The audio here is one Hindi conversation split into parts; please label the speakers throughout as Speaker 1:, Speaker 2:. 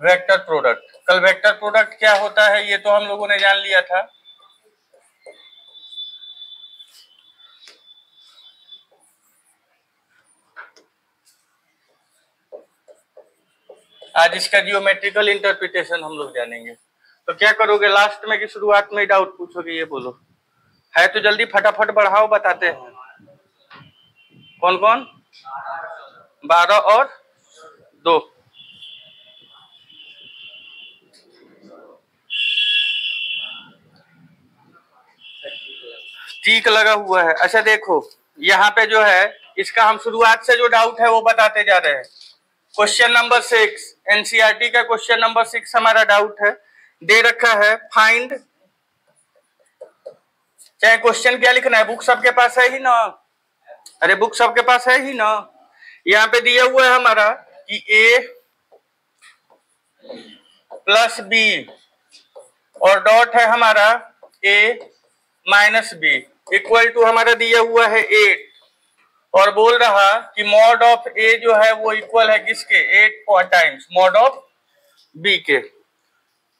Speaker 1: वेक्टर प्रोडक्ट कल वेक्टर प्रोडक्ट क्या होता है, ये तो हम लोगों ने जान लिया था। आज इसका जियोमेट्रिकल इंटरप्रिटेशन हम लोग जानेंगे। तो क्या करोगे लास्ट में की शुरुआत में डाउट पूछोगे, ये बोलो। है तो जल्दी फटाफट बढ़ाओ, बताते हैं। कौन कौन बारह और दो। टीक लगा हुआ है। अच्छा देखो, यहाँ पे जो है, इसका हम शुरुआत से जो डाउट है, वो बताते जा रहे हैं। क्वेश्चन नंबर सिक्स एनसीआरटी का क्वेश्चन नंबर सिक्स हमारा डाउट है। दे रखा है फाइंड चाहे क्वेश्चन क्या लिखना है बुक सबके पास है ही ना? अरे बुक सबके पास है ही ना? यहाँ पे दिया हुआ है हमारा कि ए प्लस बी और डॉट है हमारा A minus B equal to हमारा दिया हुआ है एट और बोल रहा कि मॉड ऑफ़ ए जो है वो इक्वल है किसके? Eight times mod of B के.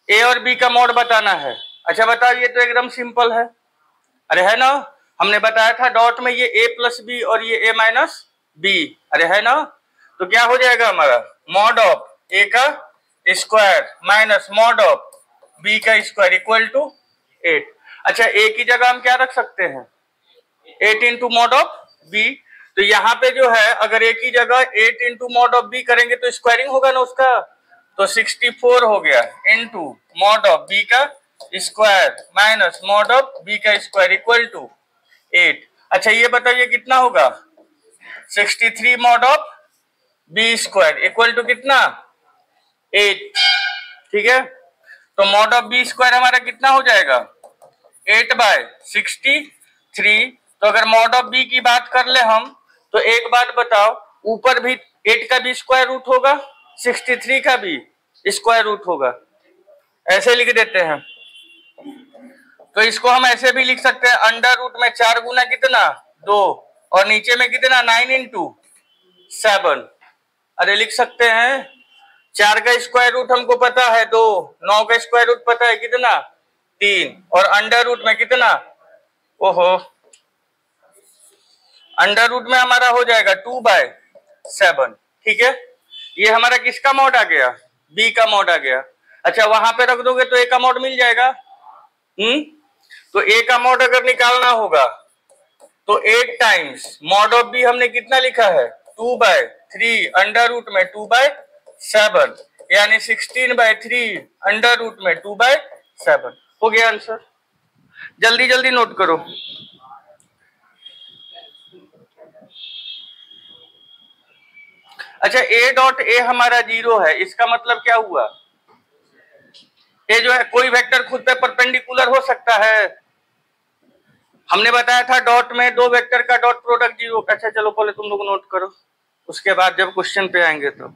Speaker 1: ए और बी का मॉड बताना है. अच्छा बताओ, ये तो एकदम सिंपल है. अरे, है ना? हमने बताया था डॉट में ये ए प्लस बी और ये ए माइनस बी अरे, है ना? तो क्या हो जाएगा हमारा? मॉड ऑफ़ ए का square minus mod of B का स्क्वायर इक्वल टू एट अच्छा ए की जगह हम क्या रख सकते हैं? Eight into mod of B तो यहाँ पे जो है, अगर ए की जगह eight into mod of B करेंगे तो स्क्वायरिंग होगा ना उसका? तो सिक्सटी फोर हो गया इंटू मॉड ऑफ़ बी का square minus mod of B का स्क्वायर इक्वल टू एट अच्छा ये बताइए कितना होगा? Sixty three mod of B square equal to कितना? एट ठीक है? तो मॉड ऑफ़ बी स्क्वायर हमारा कितना हो जाएगा? Eight by sixty three. तो अगर मॉड ऑफ़ बी की बात कर ले हम तो एक बात बताओ, ऊपर भी एट का भी स्क्वायर रूट होगा सिक्सटी थ्री का भी स्क्वायर रूट होगा। ऐसे लिख देते हैं। तो इसको हम ऐसे भी लिख सकते हैं अंडर रूट में चार गुना कितना? दो। और नीचे में कितना? नाइन इंटू सेवन अरे लिख सकते हैं। चार का स्क्वायर रूट हमको पता है, दो। नौ का स्क्वायर रूट पता है कितना? तीन। और अंडर रूट में कितना? ओहो। अंडर रूट में हमारा हो जाएगा टू बाय सेवन ठीक है? ये हमारा किसका मोड आ गया? बी का मोड आ गया। अच्छा वहाँ पे रख दोगे तो ए का मोड मिल जाएगा। हम्म? तो ए का मोड अगर निकालना होगा तो eight times mod of B हमने कितना लिखा है? Two by three under root में टू बाय सेवन यानी sixteen by three under root में टू बाय सेवन हो गया आंसर जल्दी जल्दी नोट करो। अच्छा ए डॉट ए हमारा ज़ीरो है। इसका मतलब क्या हुआ? ए जो है, कोई वेक्टर खुद पे परपेंडिकुलर हो सकता है। हमने बताया था डॉट में दो वेक्टर का डॉट प्रोडक्ट ज़ीरो अच्छा चलो पहले तुम लोग नोट करो। उसके बाद जब क्वेश्चन पे आएँगे तो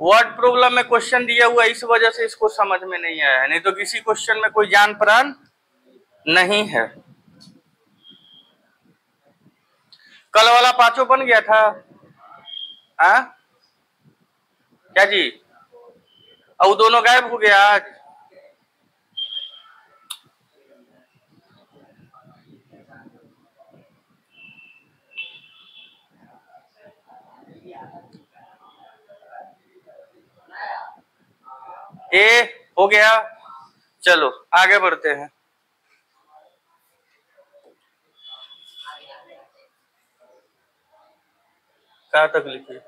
Speaker 1: वर्ड प्रॉब्लम में क्वेश्चन दिया हुआ इस वजह से इसको समझ में नहीं आया है नहीं तो किसी क्वेश्चन में कोई जान प्राण नहीं है कल वाला पाँचों बन गया था आ? हाँ? क्या जी अब दोनों गायब हो गया आज ए हो गया। चलो आगे बढ़ते हैं। कहा तक लिखी?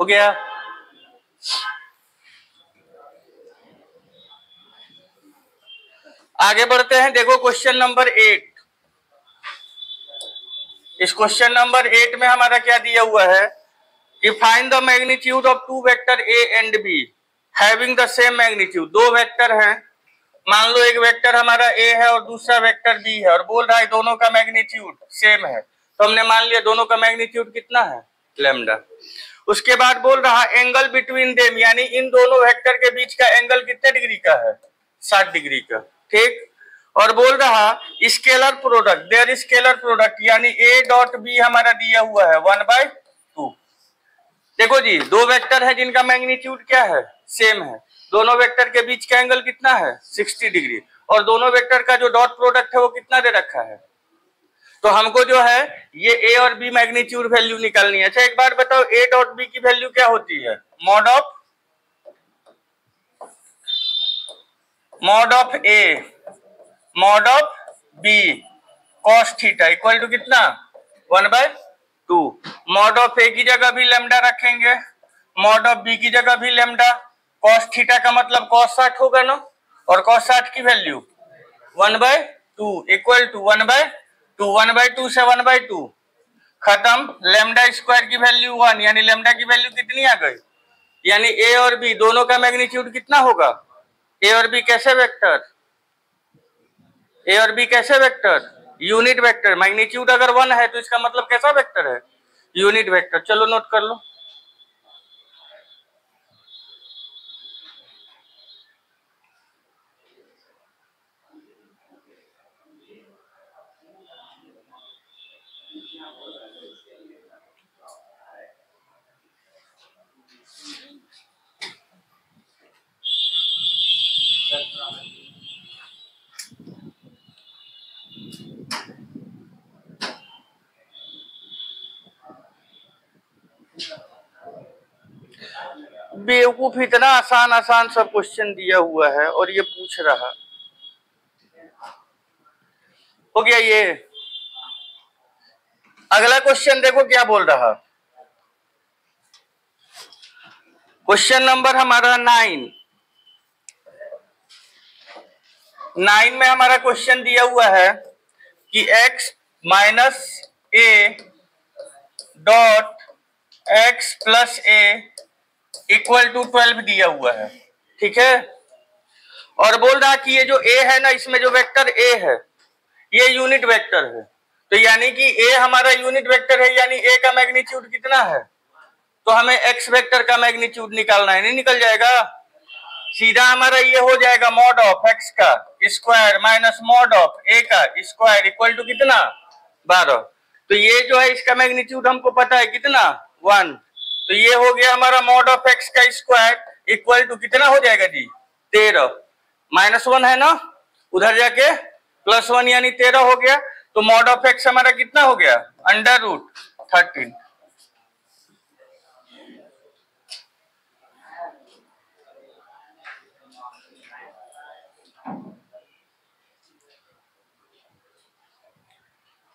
Speaker 1: हो गया। आगे बढ़ते हैं, देखो क्वेश्चन नंबर एट इस क्वेश्चन नंबर एट में हमारा क्या दिया हुआ है? कि find the magnitude of two vector A and B having the same magnitude दो वेक्टर हैं। मान लो एक वेक्टर हमारा ए है और दूसरा वेक्टर बी है, और बोल रहा है दोनों का मैग्नीट्यूड सेम है। तो हमने मान लिया दोनों का मैग्नीट्यूड कितना है? लेमडा उसके बाद बोल रहा एंगल बिटवीन देम यानी इन दोनों वेक्टर के बीच का एंगल कितने डिग्री का है? साठ डिग्री का। ठीक? और बोल रहा scalar product there scalar product यानी ए डॉट बी हमारा दिया हुआ है वन बाय टू देखो जी, दो वेक्टर है जिनका मैग्नीट्यूड क्या है? सेम है. दोनों वेक्टर के बीच का एंगल कितना है? सिक्सटी डिग्री और दोनों वेक्टर का जो डॉट प्रोडक्ट है, वो कितना दे रखा है? तो हमको जो है, ये ए और बी मैग्नीट्यूड वैल्यू निकालनी है। अच्छा एक बार बताओ ए डॉट बी की वैल्यू क्या होती है? Mod of mod of A mod of B cos theta equal to कितना? One by two mod of A की जगह भी लेमडा रखेंगे। मॉड ऑफ़ बी की जगह भी लेमडा कॉस थीटा का मतलब कॉस साठ होगा ना? और कॉस साठ की value one by two equal to one by two one by two से वन बाय टू खत्म। लेमडा स्क्वायर की वैल्यू वन यानी लेमडा की वैल्यू कितनी आ गई? यानी ए और बी दोनों का मैग्नीट्यूड कितना होगा? ए और बी कैसे वेक्टर ए और बी कैसे वेक्टर यूनिट वेक्टर मैग्नीट्यूड अगर वन है तो इसका मतलब कैसा वेक्टर है? यूनिट वेक्टर चलो नोट कर लो। बेवकूफ़ इतना आसान आसान सब क्वेश्चन दिया हुआ है और ये पूछ रहा। हो गया ये। अगला क्वेश्चन देखो क्या बोल रहा। क्वेश्चन नंबर हमारा नाइन नाइन में हमारा क्वेश्चन दिया हुआ है कि x minus A dot x plus A equal to twelve दिया हुआ है। ठीक है? और बोल रहा कि ये जो ए है ना, इसमें जो वेक्टर ए है, ये यूनिट वेक्टर है। तो यानी कि ए हमारा यूनिट वेक्टर है, यानी ए का मैग्नीट्यूड कितना है? तो हमें एक्स वेक्टर का मैग्नीट्यूड निकालना है। नहीं निकल जाएगा? सीधा हमारा ये हो जाएगा मॉड ऑफ़ एक्स का square minus mod of A का स्क्वायर इक्वल टू कितना? बारह। तो ये जो है, इसका मैग्नीट्यूड हमको पता है कितना? वन तो ये हो गया हमारा मॉड ऑफ़ एक्स का स्क्वायर इक्वल टू कितना हो जाएगा जी? तेरह। माइनस वन है ना? उधर जाके प्लस वन यानी तेरह हो गया। तो मॉड ऑफ़ एक्स हमारा कितना हो गया? अंडर रूट थर्टीन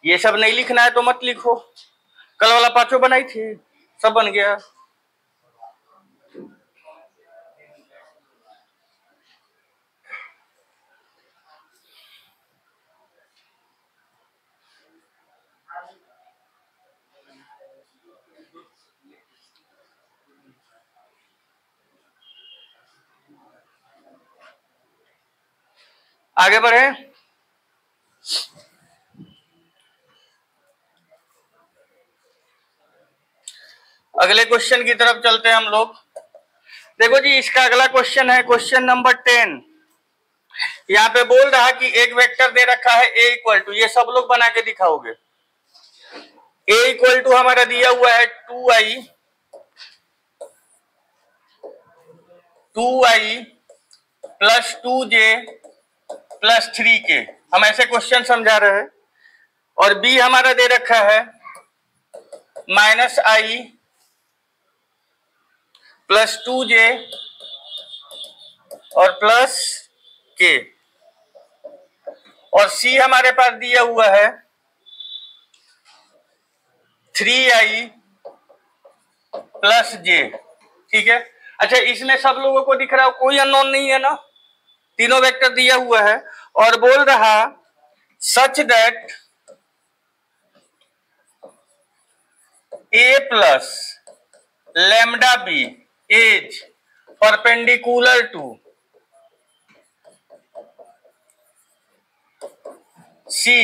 Speaker 1: ये सब नहीं लिखना है तो मत लिखो। कल वाला पाँचों बनाई थी। सब बन गया। आगे बढ़े। अगले क्वेश्चन की तरफ़ चलते हैं हम लोग। देखो जी, इसका अगला क्वेश्चन है क्वेश्चन नंबर टेन यहाँ पे बोल रहा कि एक वेक्टर दे रखा है ए इक्वल टू ये सब लोग बना के दिखाओगे। ए इक्वल टू हमारा दिया हुआ है two I two I plus two J plus three K हम ऐसे क्वेश्चन समझा रहे हैं। और बी हमारा दे रखा है minus I plus two J और प्लस के। और सी हमारे पास दिया हुआ है। Three I plus J. ठीक है? अच्छा इसमें सब लोगों को दिख रहा है, कोई अननोन नहीं है ना? तीनों वेक्टर दिया हुआ है और बोल रहा such that A plus lambda B is perpendicular to C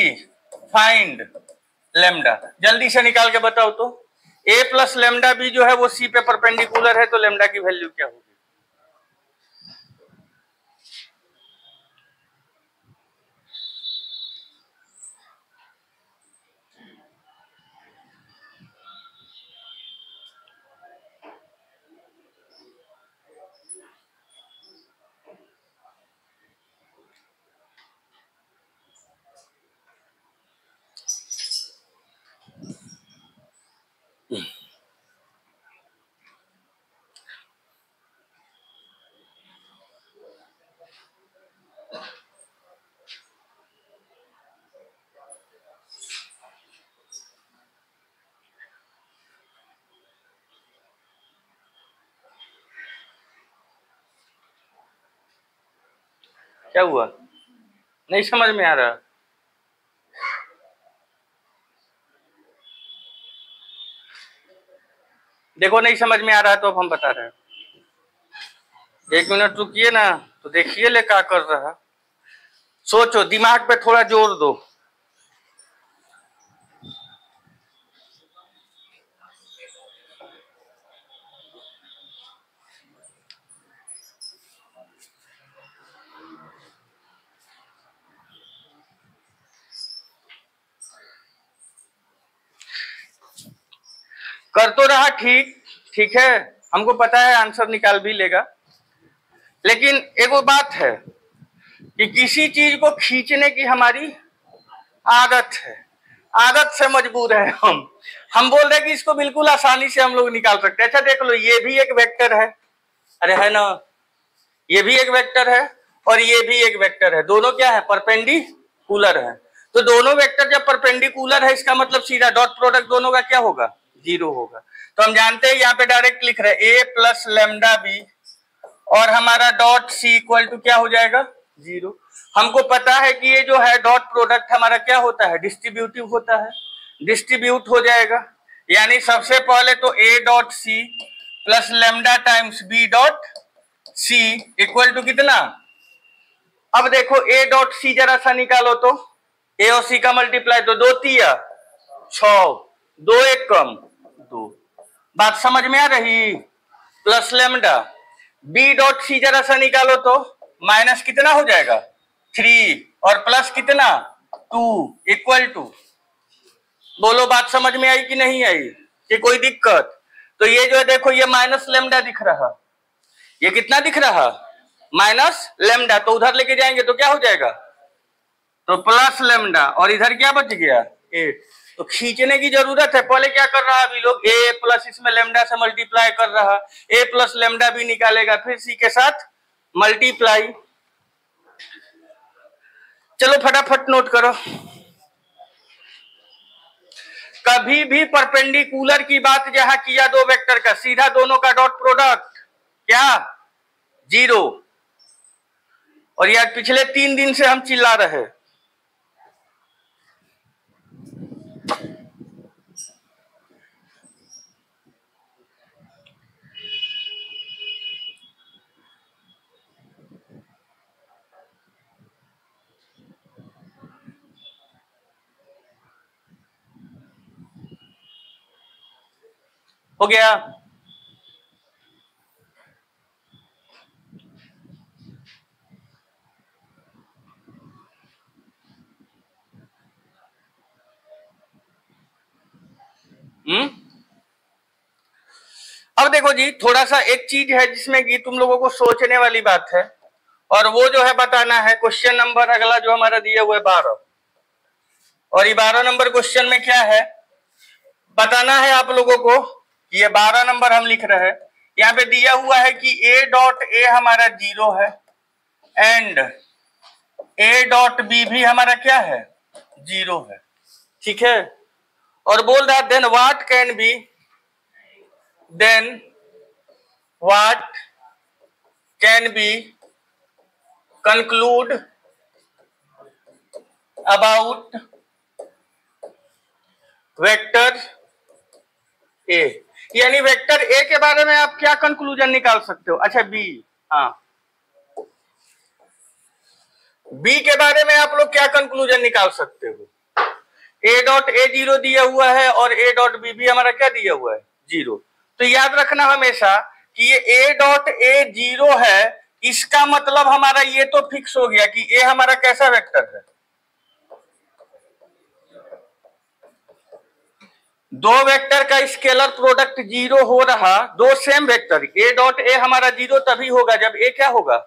Speaker 1: find lambda जल्दी से निकाल के बताओ तो. ए प्लस लेमडा बी जो है वो सी पे परपेंडिकुलर है तो लेमडा की वैल्यू क्या होगी? क्या हुआ? नहीं समझ में आ रहा। देखो, नहीं समझ में आ रहा तो अब हम बता रहे हैं। एक मिनट रुकिए ना तो देखिए ले क्या कर रहा। सोचो, दिमाग पे थोड़ा ज़ोर दो। कर तो रहा ठीक ठीक है, हमको पता है आंसर निकाल भी लेगा। लेकिन एगो बात है कि किसी चीज़ को खींचने की हमारी आदत है। आदत से मजबूर है हम। हम बोल रहे कि इसको बिल्कुल आसानी से हम लोग निकाल सकते हैं। अच्छा देख लो, ये भी एक वेक्टर है। अरे, है ना? ये भी एक वेक्टर है और ये भी एक वेक्टर है। दोनों क्या है? परपेंडिकुलर है। तो दोनों वेक्टर जब परपेंडिकुलर है, इसका मतलब सीधा डॉट प्रोडक्ट दोनों का क्या होगा? ज़ीरो होगा। तो हम जानते हैं यहाँ पे डायरेक्ट लिख रहे ए प्लस लेमडा बी और हमारा डॉट सी इक्वल टू क्या हो जाएगा? ज़ीरो हमको पता है कि ये जो है डॉट प्रोडक्ट हमारा क्या होता है? डिस्ट्रीब्यूटिव होता है। डिस्ट्रीब्यूट हो जाएगा। यानी सबसे पहले तो A dot C plus lambda times B dot C equal to कितना? अब देखो ए डॉट सी जरा सा निकालो तो। ए और सी का मल्टीप्लाई तो दो तिया, छ, दो एक कम। दो बात समझ में आ रही? Plus lambda B dot C जरा सा निकालो तो माइनस कितना हो जाएगा? थ्री और प्लस कितना? टू इक्वल टू बोलो, बात समझ में आई कि नहीं आई? कि कोई दिक्कत? तो ये जो है, देखो, ये माइनस लेमडा दिख रहा। ये कितना दिख रहा? माइनस लेमडा तो उधर लेके जाएँगे तो क्या हो जाएगा? तो प्लस लेमडा और इधर क्या बच गया? एट तो खींचने की ज़रूरत है। पहले क्या कर रहा है अभी लोग? ए प्लस इसमें लेमडा से मल्टीप्लाई कर रहा ए प्लस लेमडा भी निकालेगा। फिर सी के साथ मल्टीप्लाई चलो फटाफट नोट करो। कभी भी परपेंडिकुलर की बात जहाँ किया दो वेक्टर का, सीधा दोनों का डॉट प्रोडक्ट क्या? ज़ीरो और यार पिछले तीन दिन से हम चिल्ला रहे हो। गया। हम्म? अब देखो जी थोड़ा सा एक चीज़ है जिसमें कि तुम लोगों को सोचने वाली बात है, और वो जो है बताना है क्वेश्चन नंबर अगला जो हमारा दिया हुआ है बारह। और ये बारह नंबर क्वेश्चन में क्या है? बताना है आप लोगों कि ये बारह नंबर हम लिख रहे हैं। यहाँ पे दिया हुआ है कि ए डॉट ए हमारा ज़ीरो है। एंड ए डॉट बी भी हमारा क्या है? ज़ीरो है। ठीक है? और बोल रहा then what can be then what can be concluded about vector A यानी वेक्टर ए के बारे में आप क्या कंक्लूजन निकाल सकते हो? अच्छा बी हाँ। बी के बारे में आप लोग क्या कंक्लूजन निकाल सकते हो? ए डॉट ए ज़ीरो दिया हुआ है और ए डॉट बी भी हमारा क्या दिया हुआ है? ज़ीरो तो याद रखना हमेशा कि ये ए डॉट ए ज़ीरो है, इसका मतलब हमारा ये तो फिक्स हो गया कि ए हमारा कैसा वेक्टर है। दो वेक्टर का स्केलर प्रोडक्ट ज़ीरो हो रहा, दो same vector A dot A हमारा ज़ीरो तभी होगा जब ए क्या होगा?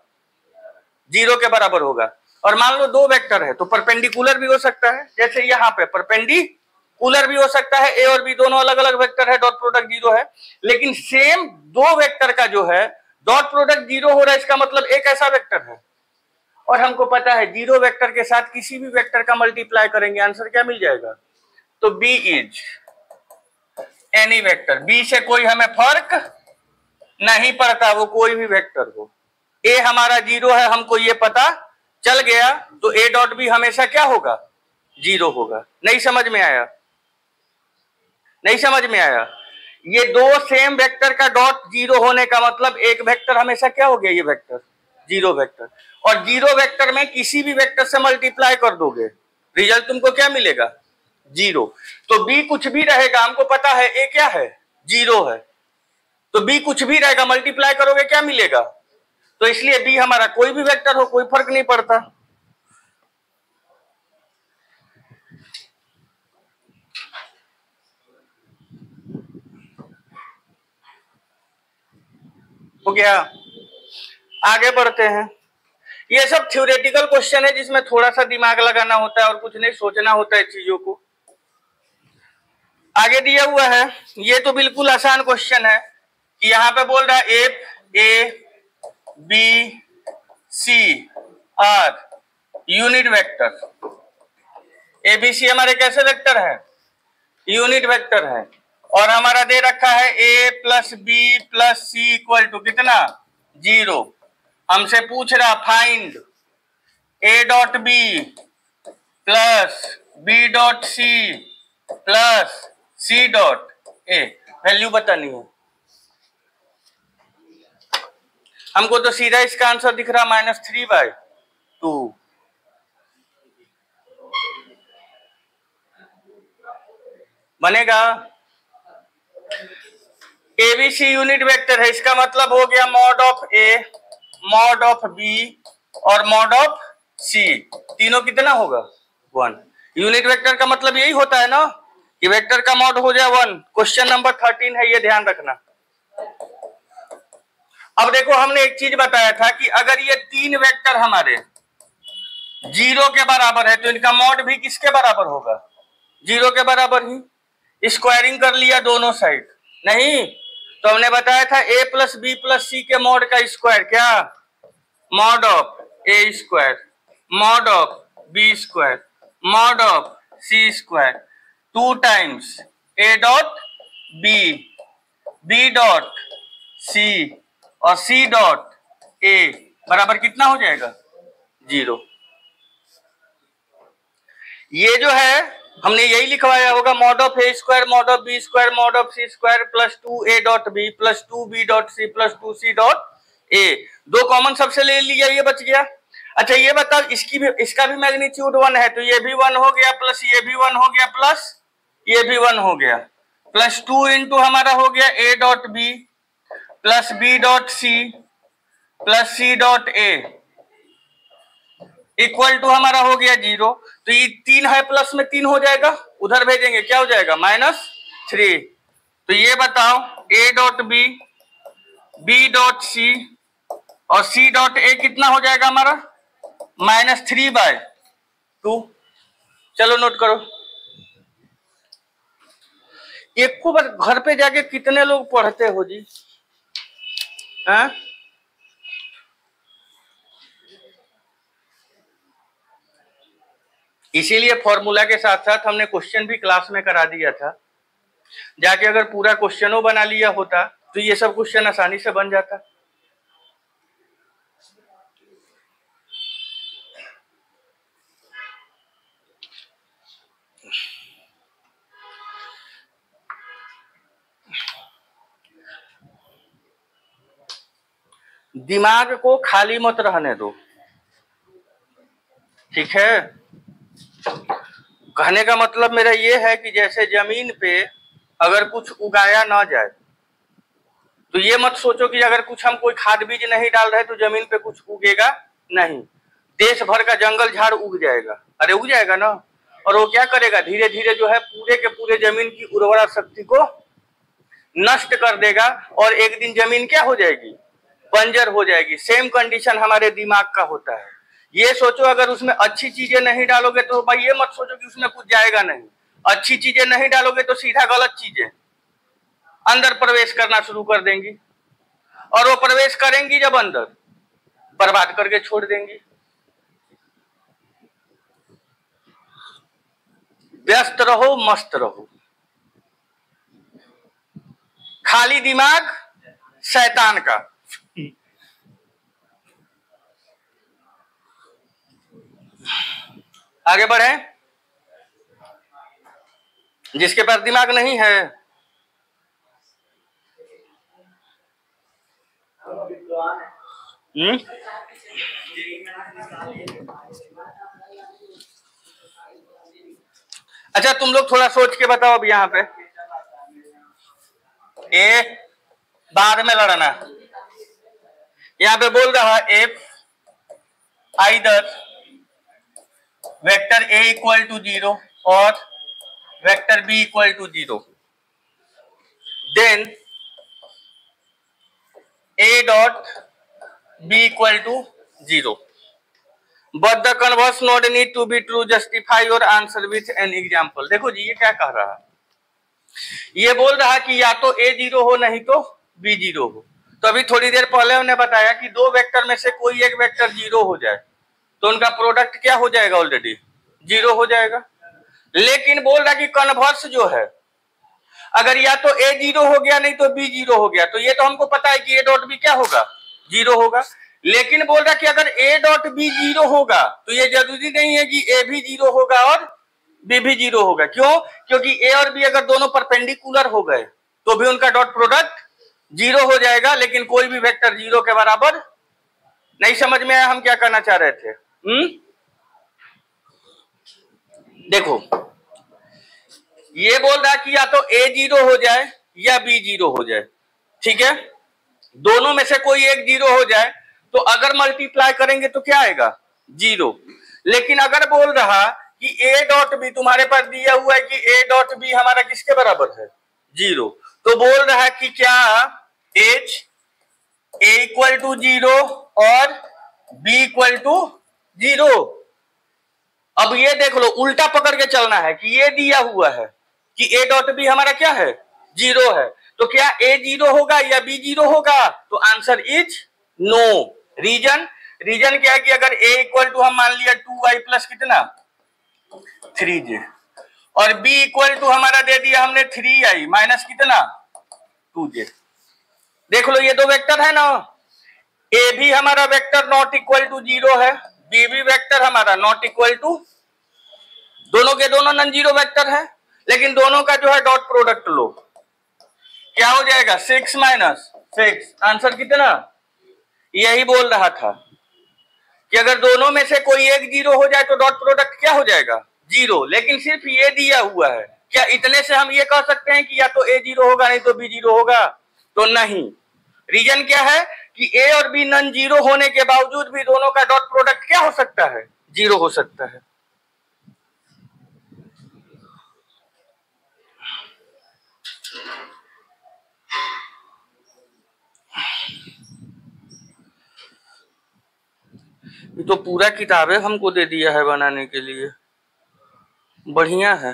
Speaker 1: ज़ीरो के बराबर होगा। और मान लो दो वेक्टर है तो परपेंडिकुलर भी हो सकता है, जैसे यहाँ पे परपेंडिकुलर भी हो सकता है ए और बी दोनों अलग अलग वेक्टर है डॉट प्रोडक्ट ज़ीरो है। लेकिन सेम दो वेक्टर का जो है डॉट प्रोडक्ट ज़ीरो हो रहा है, इसका मतलब एक ऐसा वेक्टर है? और हमको पता है ज़ीरो वेक्टर के साथ किसी भी वेक्टर का मल्टीप्लाई करेंगे आंसर क्या मिल जाएगा? तो B is any vector B से कोई हमें फ़र्क नहीं पड़ता, वो कोई भी वेक्टर हो। ए हमारा ज़ीरो है, हमको ये पता चल गया तो ए डॉट बी हमेशा क्या होगा? ज़ीरो होगा। नहीं समझ में आया? नहीं समझ में आया? ये दो सेम वेक्टर का डॉट ज़ीरो होने का मतलब एक वेक्टर हमेशा क्या हो गया, ये वेक्टर ज़ीरो वेक्टर और ज़ीरो वेक्टर में किसी भी वेक्टर से मल्टीप्लाई कर दोगे रिज़ल्ट तुमको क्या मिलेगा? ज़ीरो। तो बी कुछ भी रहेगा, हमको पता है, ए क्या है? ज़ीरो है। तो बी कुछ भी रहेगा मल्टीप्लाई करोगे, क्या मिलेगा? तो इसलिए बी हमारा कोई भी वेक्टर हो, कोई फ़र्क नहीं पड़ता। हो गया। आगे बढ़ते हैं। ये सब थ्योरेटिकल क्वेश्चन है, जिसमें थोड़ा सा दिमाग लगाना होता है और कुछ नहीं, सोचना होता है चीज़ों को। आगे दिया हुआ है। ये तो बिल्कुल आसान क्वेश्चन है कि यहाँ पे बोल रहा है if A B C are unit vector A B C हमारे कैसे वेक्टर है? यूनिट वेक्टर है। और हमारा दे रखा है A plus B plus C equal to कितना? ज़ीरो हमसे पूछ रहा find A dot B plus B dot C plus C dot A value बतानी है। हमको तो सीधा इसका आंसर दिख रहा माइनस थ्री बाई टू बनेगा? एबीसी यूनिट वेक्टर है। इसका मतलब हो गया mod of A mod of B और मॉड ऑफ़ सी तीनों कितना होगा? वन यूनिट वेक्टर का मतलब यही होता है ना? कि वेक्टर का मॉड हो जाए वन। क्वेश्चन नंबर थर्टीन है, ये ध्यान रखना। अब देखो, हमने एक चीज़ बताया था कि अगर ये तीन वेक्टर हमारे ज़ीरो के बराबर है तो इनका मॉड भी किसके बराबर होगा? ज़ीरो के बराबर ही। स्क्वायरिंग कर लिया दोनों साइड नहीं तो हमने बताया था A plus B plus C के मॉड का स्क्वायर क्या? Mod of A square mod of B square mod of C square two times A dot B B dot C और सी डॉट ए बराबर कितना हो जाएगा? ज़ीरो। ये जो है, हमने यही लिखवाया होगा mod of A square mod of B square mod of C square plus two A dot B plus two B dot C plus two C dot A दो कॉमन सबसे ले लिया, ये बच गया। अच्छा ये बताओ, इसकी भी, इसका भी मैग्नीट्यूड वन है तो ये भी वन हो गया प्लस ये भी वन हो गया प्लस ये भी वन हो गया। प्लस टू इंटू हमारा हो गया A dot B plus B dot C plus C dot A equal to हमारा हो गया ज़ीरो तो ये तीन है प्लस में तीन हो जाएगा। उधर भेजेंगे, क्या हो जाएगा? माइनस थ्री तो ये बताओ A dot B B dot C और सी डॉट ए कितना हो जाएगा हमारा? माइनस थ्री बाय टू चलो नोट करो। एक को बार घर पे जाके कितने लोग पढ़ते हो जी? आ? इसीलिए फॉर्मूला के साथ साथ हमने क्वेश्चन भी क्लास में करा दिया था। जाके अगर पूरा क्वेश्चनों बना लिया होता तो ये सब क्वेश्चन आसानी से बन जाता। दिमाग को खाली मत रहने दो। ठीक है? कहने का मतलब मेरा ये है कि जैसे ज़मीन पे अगर कुछ उगाया ना जाए तो ये मत सोचो कि अगर कुछ हम कोई खाद बीज नहीं डाल रहे तो ज़मीन पे कुछ उगेगा नहीं। देश भर का जंगल झाड़ उग जाएगा। अरे, उग जाएगा ना? और वो क्या करेगा? धीरे धीरे जो है पूरे के पूरे ज़मीन की उर्वरा शक्ति को नष्ट कर देगा और एक दिन ज़मीन क्या हो जाएगी? बंजर हो जाएगी। सेम कंडीशन हमारे दिमाग का होता है। ये सोचो, अगर उसमें अच्छी चीज़ें नहीं डालोगे तो भाई ये मत सोचो कि उसमें कुछ जाएगा नहीं। अच्छी चीज़ें नहीं डालोगे तो सीधा गलत चीज़ें। अंदर प्रवेश करना शुरू कर देंगी। और वो प्रवेश करेंगी जब अंदर। बर्बाद करके छोड़ देंगी। व्यस्त रहो, मस्त रहो। खाली दिमाग, शैतान का। आगे बढ़े। जिसके पास दिमाग नहीं है। हम्म? अच्छा तुम लोग थोड़ा सोच के बताओ अब यहाँ पे। ए, बाद में लड़ना। यहाँ पे बोल रहा if either vector A equal to zero और vector B equal to zero. Then A dot B equal to zero but the converse not need to be true justify your answer with an example देखो जी, ये क्या कह रहा है? ये बोल रहा है कि या तो ए ज़ीरो हो, नहीं तो बी ज़ीरो हो। तो अभी थोड़ी देर पहले हमने बताया कि दो वेक्टर में से कोई एक वेक्टर ज़ीरो हो जाए। तो उनका प्रोडक्ट क्या हो जाएगा ऑलरेडी ज़ीरो हो जाएगा। लेकिन बोल रहा कि कन्वर्स जो है, अगर या तो ए ज़ीरो हो गया, नहीं तो बी ज़ीरो हो गया तो ये तो हमको पता है कि ए डॉट बी क्या होगा? ज़ीरो होगा। लेकिन बोल रहा कि अगर ए डॉट बी ज़ीरो होगा तो ये ज़रूरी नहीं है कि ए भी ज़ीरो होगा और बी भी ज़ीरो होगा। क्यों? क्योंकि ए और बी अगर दोनों परपेंडिकुलर हो गए तो भी उनका डॉट प्रोडक्ट ज़ीरो हो जाएगा, लेकिन कोई भी वेक्टर ज़ीरो के बराबर नहीं समझ में आया हम क्या करना चाह रहे थे। हम्म? देखो, ये बोल रहा कि या तो ए ज़ीरो हो जाए या बी ज़ीरो हो जाए, ठीक है? दोनों में से कोई एक ज़ीरो हो जाए तो अगर मल्टीप्लाई करेंगे तो क्या आएगा? ज़ीरो। लेकिन अगर बोल रहा कि ए डॉट बी तुम्हारे पास दिया हुआ है कि ए डॉट बी हमारा किसके बराबर है? ज़ीरो। तो बोल रहा है कि क्या if A equal to zero और बी इक्वल टू ज़ीरो अब ये देख लो, उल्टा पकड़ के चलना है कि ये दिया हुआ है कि ए डॉट बी हमारा क्या है? ज़ीरो है। तो क्या ए ज़ीरो होगा या बी ज़ीरो होगा? तो answer is no. Reason reason क्या है कि अगर ए इक्वल टू हम मान लिया टू वाई प्लस कितना? थ्री जे और बी इक्वल टू हमारा दे दिया हमने थ्री आई माइनस कितना? टू जे देख लो, ये दो वेक्टर है ना। ए भी हमारा vector not equal to zero है। बी भी वेक्टर हमारा नॉट इक्वल टू दोनों के दोनों नन ज़ीरो वेक्टर है, लेकिन दोनों का जो है डॉट प्रोडक्ट लो। क्या हो जाएगा? सिक्स माइनस सिक्स आंसर कितना? यही बोल रहा था कि अगर दोनों में से कोई एक ज़ीरो हो जाए तो डॉट प्रोडक्ट क्या हो जाएगा? ज़ीरो लेकिन सिर्फ़ ये दिया हुआ है। क्या इतने से हम ये कह सकते हैं कि या तो ए ज़ीरो होगा, नहीं तो बी ज़ीरो होगा? तो नहीं। रीजन क्या है? कि ए और बी नन ज़ीरो होने के बावजूद भी दोनों का डॉट प्रोडक्ट क्या हो सकता है? ज़ीरो हो सकता है। ये तो पूरा किताबें हमको दे दिया है बनाने के लिए। बढ़िया है।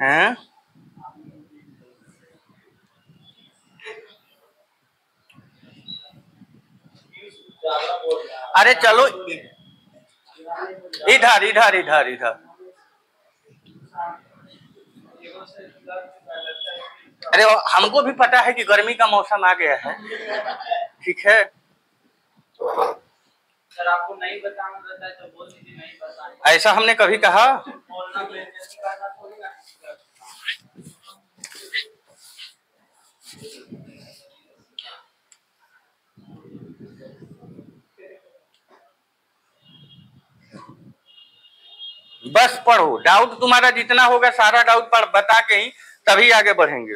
Speaker 1: हैं? अरे चलो। इधर इधर इधर इधर। अरे हमको भी पता है कि गर्मी का मौसम आ गया है। ठीक है?
Speaker 2: सर आपको नहीं बताना रहता है तो बोल दीजिए नहीं बताना
Speaker 1: ऐसा हमने कभी कहा?
Speaker 2: बोलना बेइज्जती करना थोड़ी ना
Speaker 1: बस पढ़ो। डाउट तुम्हारा जितना होगा सारा डाउट पढ़, बता के ही तभी आगे बढ़ेंगे।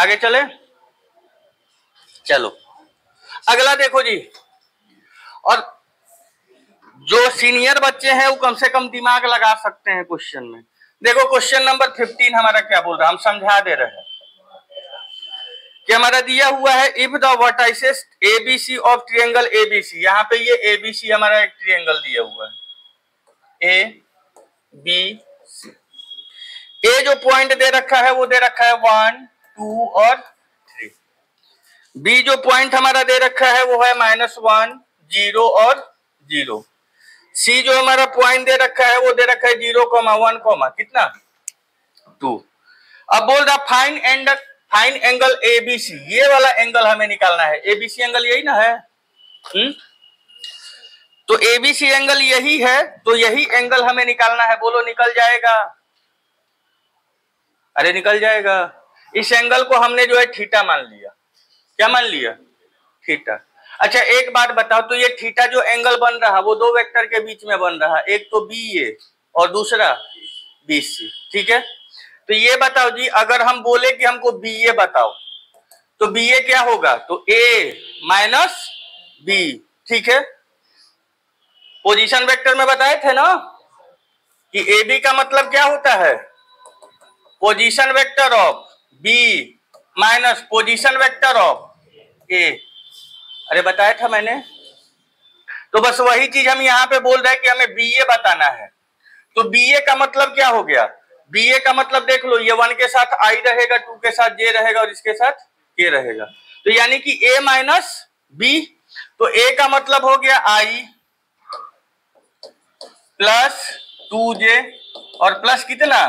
Speaker 1: आगे चले? चलो। अगला देखो जी। और जो सीनियर बच्चे हैं, वो कम से कम दिमाग लगा सकते हैं क्वेश्चन में। देखो क्वेश्चन नंबर फिफ्टीन हमारा क्या बोल रहा है? हम समझा दे रहे हैं। कि हमारा दिया हुआ है if the vertices ABC of triangle ABC यहाँ पे ये एबीसी हमारा एक ट्रिएंगल दिया हुआ है। ए बी सी ए जो पॉइंट दे रखा है, वो दे रखा है वन टू और थ्री बी जो पॉइंट हमारा दे रखा है, वो है माइनस वन ज़ीरो और ज़ीरो सी जो हमारा पॉइंट दे रखा है, वो दे रखा है ज़ीरो कोमा वन कोमा कितना? टू अब बोल रहा find and find angle ABC ये वाला एंगल हमें निकालना है। एबीसी एंगल यही ना है? हुँ? तो एबीसी एंगल यही है तो यही एंगल हमें निकालना है। बोलो, निकल जाएगा। अरे, निकल जाएगा। इस एंगल को हमने जो है थीटा मान लिया। क्या मान लिया? थीटा अच्छा एक बात बताओ तो ये थीटा जो एंगल बन रहा, वो दो वेक्टर के बीच में बन रहा, एक तो बी ए और दूसरा बी सी ठीक है? तो ये बताओ जी, अगर हम बोले कि हमको बी ए बताओ तो बी ए क्या होगा? तो ए माइनस बी ठीक है? पोजीशन वेक्टर में बताए थे ना, कि ए बी का मतलब क्या होता है? Position vector of B minus position vector of A अरे बताया था मैंने। तो बस वही चीज़ हम यहाँ पे बोल रहे हैं कि हमें बी ए बताना है। तो बी ए का मतलब क्या हो गया? बी ए का मतलब देख लो, ये वन के साथ आई रहेगा टू के साथ जे रहेगा और इसके साथ के रहेगा। तो यानी कि ए माइनस बी तो ए का मतलब हो गया आई प्लस टू जे और प्लस कितना?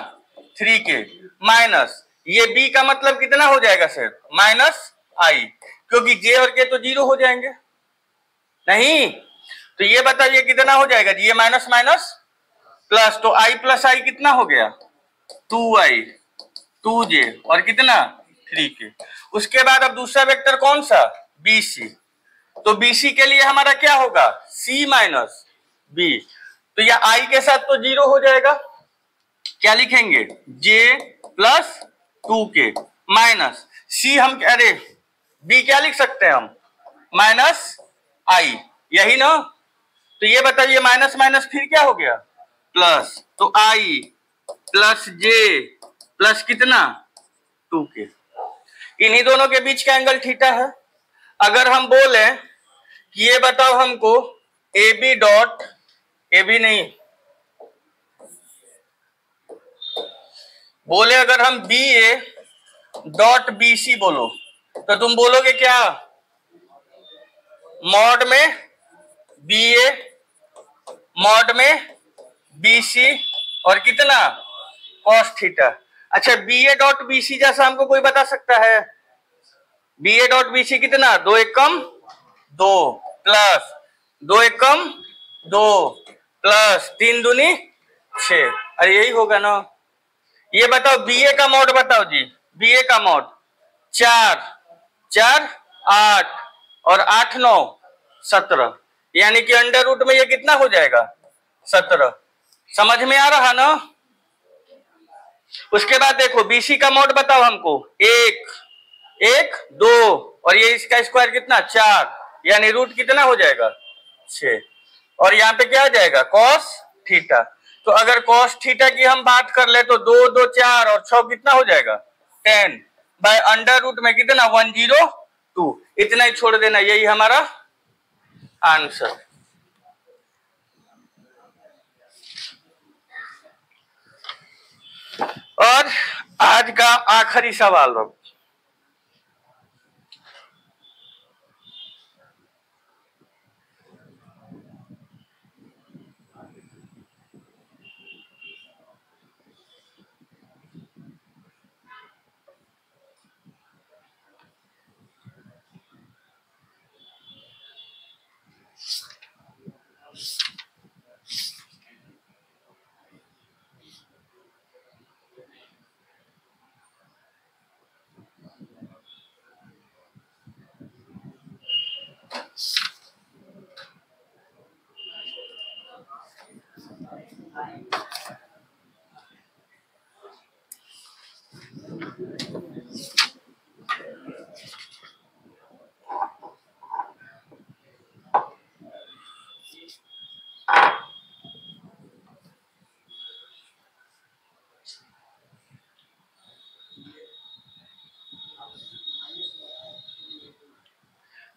Speaker 1: थ्री के माइनस ये बी का मतलब कितना हो जाएगा सर माइनस आई क्योंकि जे और के तो ज़ीरो हो जाएँगे। नहीं? तो ये बताइए, कितना हो जाएगा? जी ये माइनस माइनस? प्लस तो आई प्लस आई कितना हो गया? Two i. Two j. और कितना? थ्री के। उसके बाद अब दूसरा वेक्टर कौन सा? B C. तो बी सी के लिए हमारा क्या होगा? C minus B. तो यह आई के साथ तो ज़ीरो हो जाएगा। क्या लिखेंगे? J plus two k. Minus. C हम, अरे बी क्या लिख सकते हैं हम? Minus i. यही ना? तो ये बताइए, माइनस माइनस फिर क्या हो गया? प्लस। तो आई प्लस जे प्लस कितना? Two k. इन्हीं दोनों के बीच का एंगल थीटा है। अगर हम बोले कि ये बताओ हमको A B dot, A B नहीं। बोले अगर हम B A dot B C बोलो। तो तुम बोलोगे क्या? मॉड में बी ए मॉड में बी सी और कितना? कॉस थीटा अच्छा B A dot B C जैसा हमको कोई बता सकता है? B A dot B C कितना? दो एक कम दो प्लस दो एक कम दो प्लस तीन दूनी छ अरे, यही होगा ना। ये बताओ बी ए का मॉड बताओ जी। बी ए का मॉड चार। चार, आठ और आठ, नौ, सत्रह। यानी कि अंडर रूट में ये कितना हो जाएगा? सत्रह। समझ में आ रहा ना? उसके बाद देखो बीसी का मोड बताओ हमको। एक एक, दो, और ये इसका स्क्वायर कितना? चार। यानी रूट कितना हो जाएगा? छ और यहाँ पे क्या आ जाएगा? कॉस थीटा तो अगर कॉस थीटा की हम बात कर ले तो दो दो, चार और छ कितना हो जाएगा? टेन बाय अंडर रूट में कितना? वन ज़ीरो टू इतना ही छोड़ देना, यही हमारा आंसर और आज का आखिरी सवाल रहो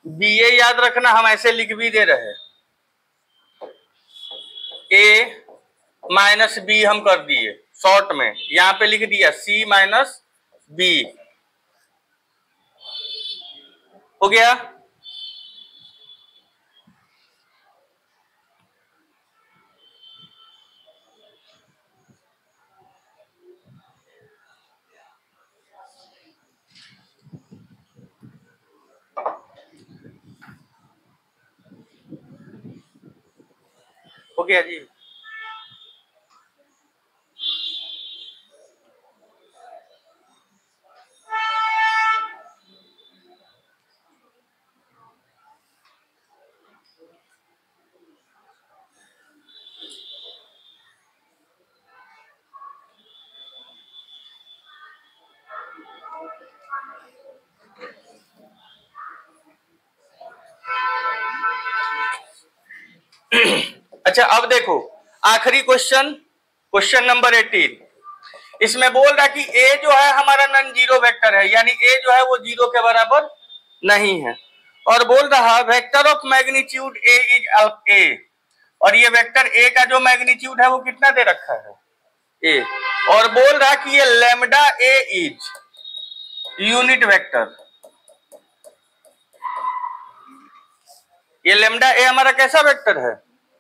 Speaker 1: बी ए याद रखना हम ऐसे लिख भी दे रहे ए माइनस बी हम कर दिए, शॉर्ट में। यहाँ पे लिख दिया, सी माइनस बी। हो गया? हो गया जी। देखो, आखिरी क्वेश्चन क्वेश्चन नंबर 18 इसमें बोल रहा कि ए जो है हमारा नन ज़ीरो वेक्टर है, यानी ए जो है वो ज़ीरो के बराबर नहीं है। और बोल रहा vector of magnitude A is A और ये वेक्टर ए का जो मैग्नीट्यूड है वो कितना दे रखा है? ए और बोल रहा कि ये lambda A is unit vector ये लेमडा ए हमारा कैसा वेक्टर है?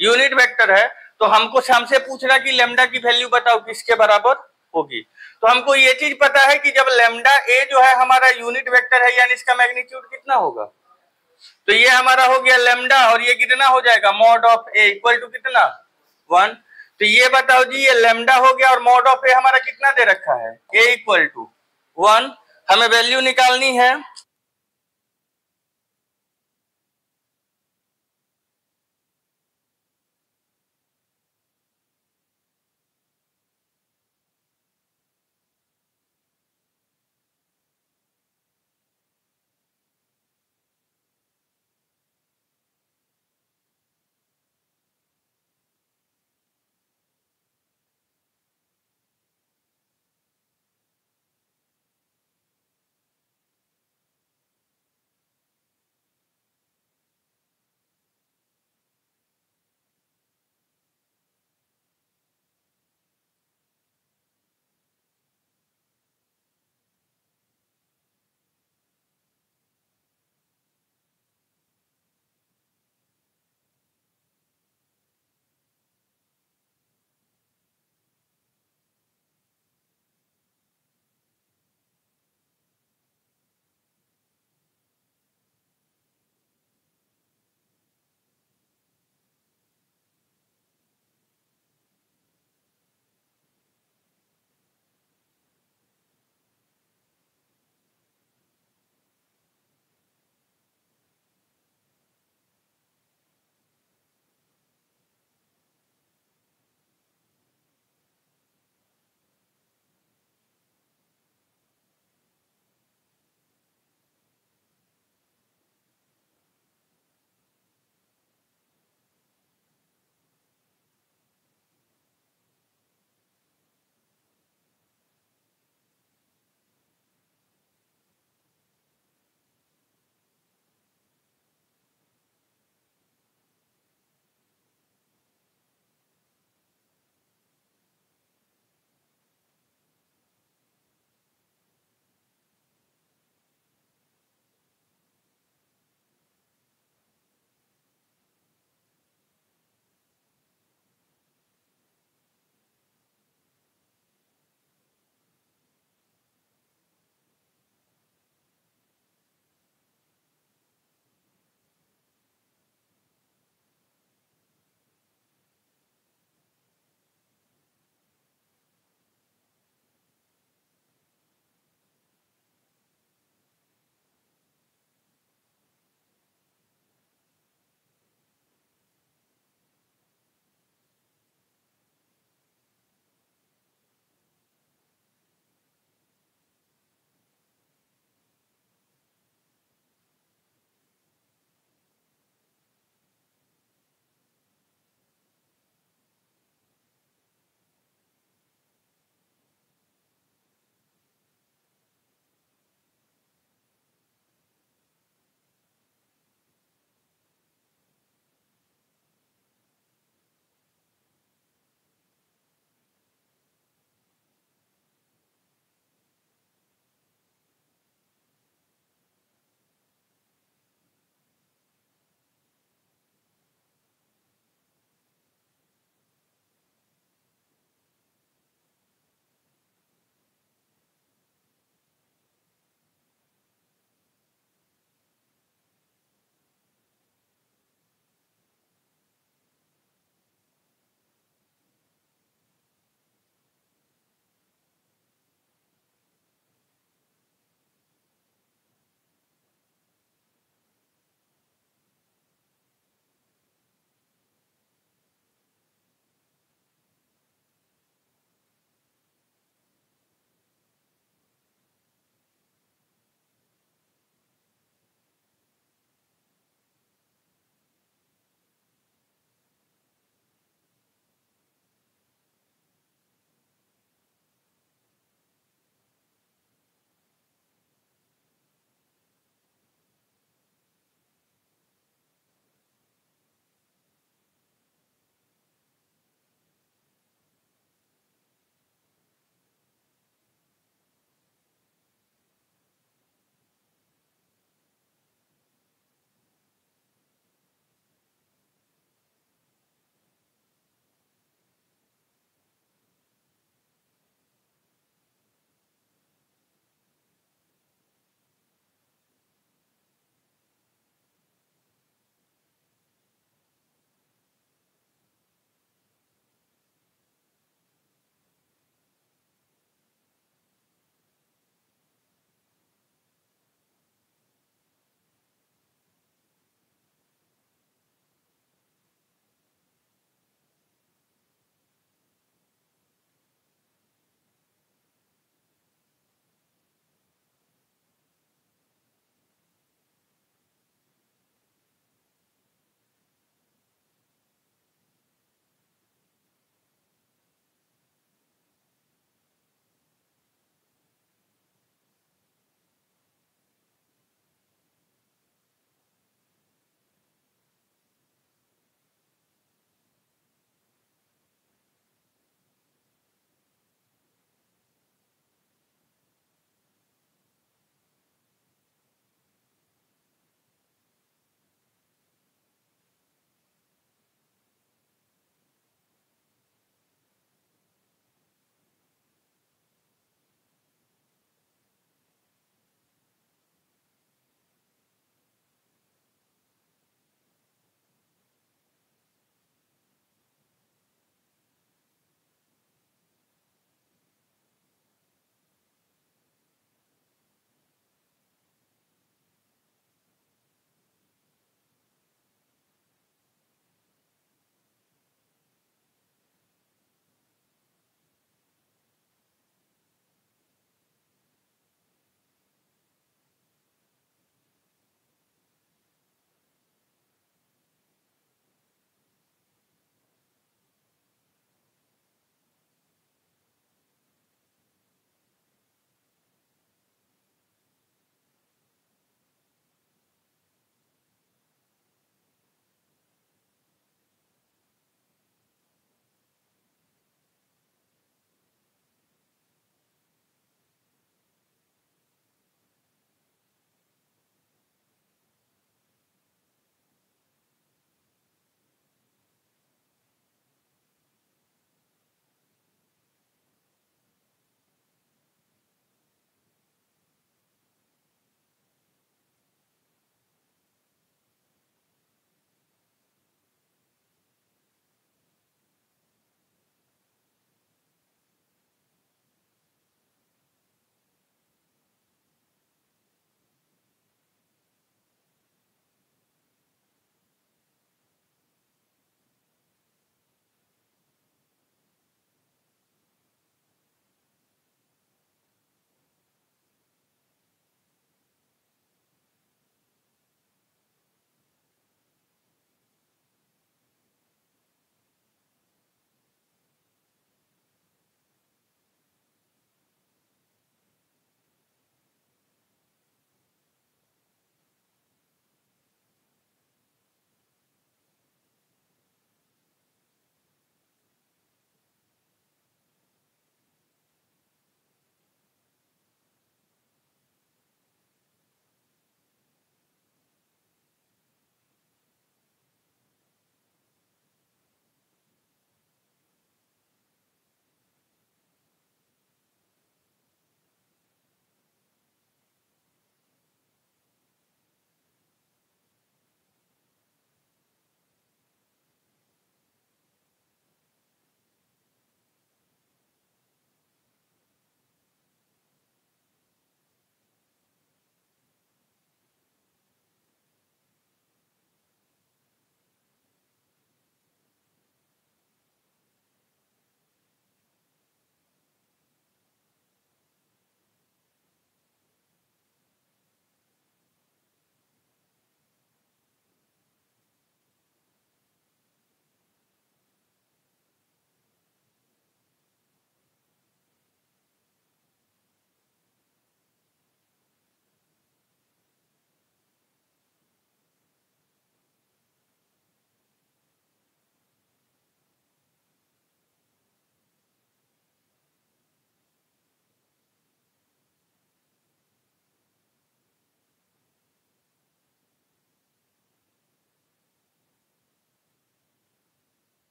Speaker 1: यूनिट वेक्टर है तो हमको हमसे पूछ रहा कि लेमडा की वैल्यू बताओ, किसके बराबर होगी? तो हमको ये चीज़ पता है कि जब लेमडा ए जो है हमारा यूनिट वेक्टर है, यानी इसका मैग्नीट्यूड कितना होगा? तो ये हमारा हो गया लेमडा और ये कितना हो जाएगा? Mod of A equal to कितना? वन तो ये बताओ जी, ये लेमडा हो गया, और मॉड ऑफ़ ए हमारा कितना दे रखा है? ए इक्वल टू वन हमें वैल्यू निकालनी है